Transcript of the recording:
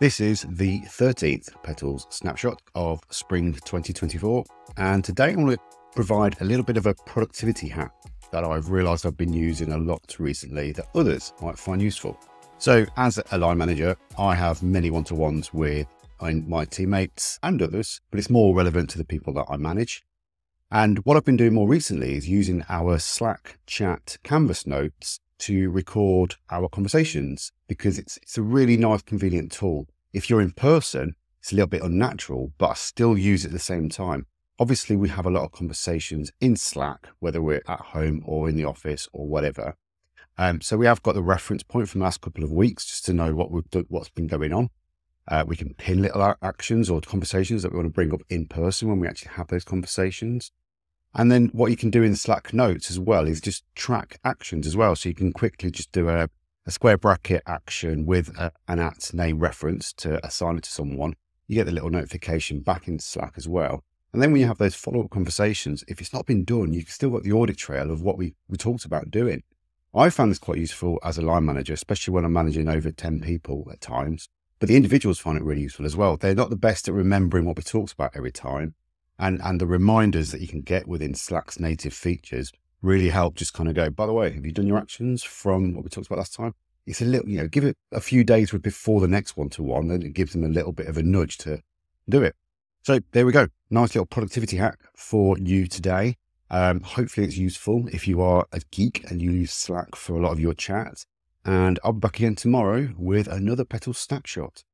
This is the 13th Petals snapshot of spring 2024. And today I want to provide a little bit of a productivity hack that I've realized I've been using a lot recently that others might find useful. So, as a line manager, I have many one to ones with my teammates and others, but it's more relevant to the people that I manage. And what I've been doing more recently is using our Slack chat Canvas notes to record our conversations because it's, it's a really nice, convenient tool. If you're in person, it's a little bit unnatural, but I still use it at the same time. Obviously, we have a lot of conversations in Slack, whether we're at home or in the office or whatever. Um, so we have got the reference point from the last couple of weeks just to know what we've done, what's been going on. Uh, we can pin little actions or conversations that we want to bring up in person when we actually have those conversations. And then what you can do in Slack notes as well is just track actions as well. So you can quickly just do a, a square bracket action with a, an at name reference to assign it to someone. You get the little notification back in Slack as well. And then when you have those follow up conversations, if it's not been done, you've still got the audit trail of what we, we talked about doing. I found this quite useful as a line manager, especially when I'm managing over 10 people at times. But the individuals find it really useful as well. They're not the best at remembering what we talked about every time and and the reminders that you can get within Slack's native features really help just kind of go, by the way, have you done your actions from what we talked about last time? It's a little, you know, give it a few days before the next one to one, then it gives them a little bit of a nudge to do it. So there we go. Nice little productivity hack for you today. Um, hopefully it's useful if you are a geek and you use Slack for a lot of your chat. And I'll be back again tomorrow with another Petal snapshot.